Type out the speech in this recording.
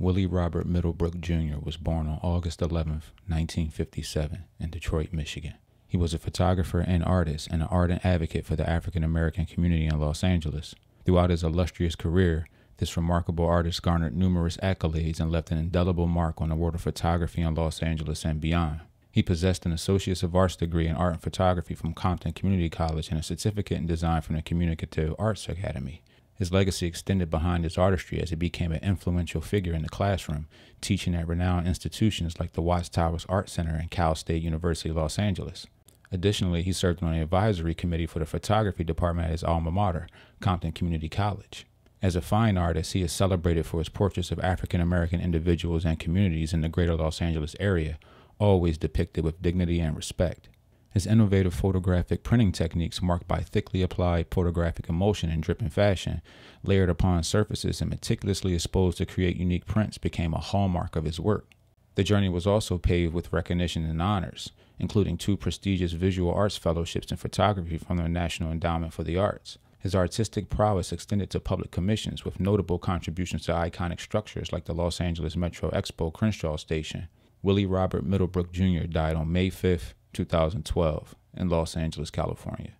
Willie Robert Middlebrook Jr. was born on August 11, 1957, in Detroit, Michigan. He was a photographer and artist and an ardent advocate for the African American community in Los Angeles. Throughout his illustrious career, this remarkable artist garnered numerous accolades and left an indelible mark on the world of photography in Los Angeles and beyond. He possessed an Associates of Arts degree in art and photography from Compton Community College and a certificate in design from the Communicative Arts Academy. His legacy extended behind his artistry as he became an influential figure in the classroom, teaching at renowned institutions like the Watts Towers Art Center and Cal State University, of Los Angeles. Additionally, he served on the advisory committee for the photography department at his alma mater, Compton Community College. As a fine artist, he is celebrated for his portraits of African American individuals and communities in the greater Los Angeles area, always depicted with dignity and respect. His innovative photographic printing techniques, marked by thickly applied photographic emulsion in dripping fashion, layered upon surfaces and meticulously exposed to create unique prints, became a hallmark of his work. The journey was also paved with recognition and honors, including two prestigious visual arts fellowships in photography from the National Endowment for the Arts. His artistic prowess extended to public commissions with notable contributions to iconic structures like the Los Angeles Metro Expo Crenshaw Station. Willie Robert Middlebrook Jr. died on May 5, 2012, in Los Angeles, California.